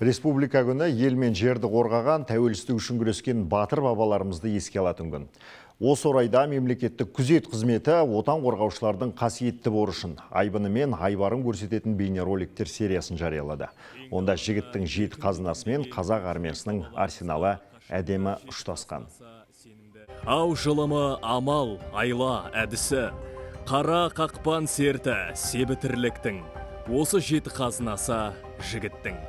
Республика күні ел мен жерді қорғаған тәуелсіздік үшін күрескен батыр бабаларымызды еске алатын күн. Осы орайда мемлекеттік күзет қызметі отан қорғаушылардың қасиетті борышын, айбыны мен айбарын көрсететін бейнероликтер сериясын жариялады. Онда жігіттің жеті қазынасы мен қазақ армиясының арсеналы әдемі ұштасқан. Ау жылымы амал, айла, әдісі, қара қақпан серті, себі тірліктің, осы жеті қазынасы жігіттің.